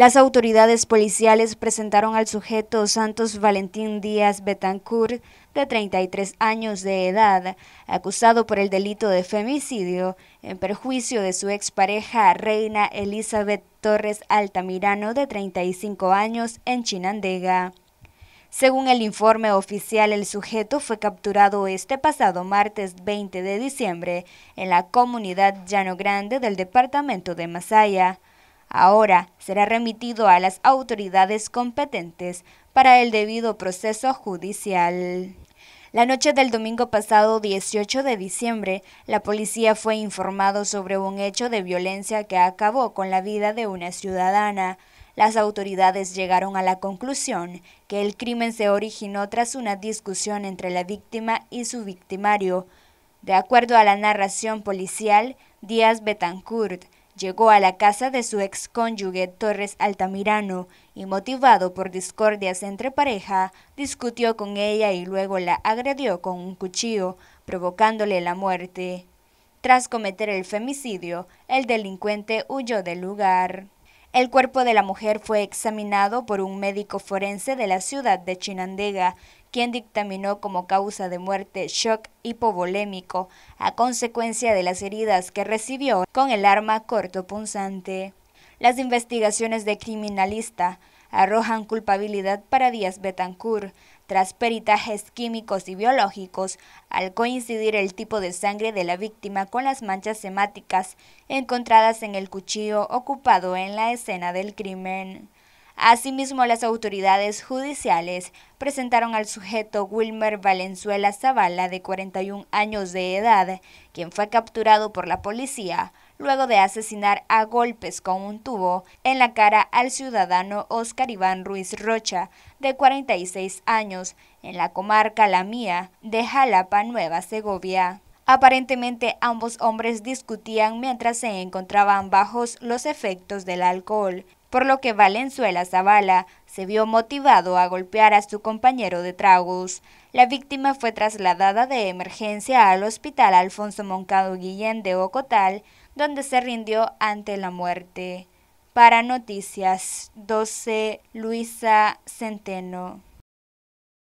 Las autoridades policiales presentaron al sujeto Santos Valentín Díaz Betancourt, de 33 años de edad, acusado por el delito de femicidio en perjuicio de su expareja Reina Elizabeth Torres Altamirano, de 35 años, en Chinandega. Según el informe oficial, el sujeto fue capturado este pasado martes 20 de diciembre en la comunidad Llano Grande del departamento de Masaya. Ahora será remitido a las autoridades competentes para el debido proceso judicial. La noche del domingo pasado 18 de diciembre, la policía fue informado sobre un hecho de violencia que acabó con la vida de una ciudadana. Las autoridades llegaron a la conclusión que el crimen se originó tras una discusión entre la víctima y su victimario. De acuerdo a la narración policial, Díaz Betancourt llegó a la casa de su ex cónyuge Torres Altamirano y motivado por discordias entre pareja, discutió con ella y luego la agredió con un cuchillo, provocándole la muerte. Tras cometer el femicidio, el delincuente huyó del lugar. El cuerpo de la mujer fue examinado por un médico forense de la ciudad de Chinandega, quien dictaminó como causa de muerte shock hipovolémico a consecuencia de las heridas que recibió con el arma cortopunzante. Las investigaciones de criminalista arrojan culpabilidad para Díaz Betancourt tras peritajes químicos y biológicos al coincidir el tipo de sangre de la víctima con las manchas hemáticas encontradas en el cuchillo ocupado en la escena del crimen. Asimismo, las autoridades judiciales presentaron al sujeto Wilmer Valenzuela Zavala, de 41 años de edad, quien fue capturado por la policía luego de asesinar a golpes con un tubo en la cara al ciudadano Oscar Iván Ruiz Rocha, de 46 años, en la comarca La Mía de Jalapa, Nueva Segovia. Aparentemente ambos hombres discutían mientras se encontraban bajos los efectos del alcohol por lo que Valenzuela Zavala se vio motivado a golpear a su compañero de tragos. La víctima fue trasladada de emergencia al hospital Alfonso Moncado Guillén de Ocotal, donde se rindió ante la muerte. Para Noticias 12, Luisa Centeno.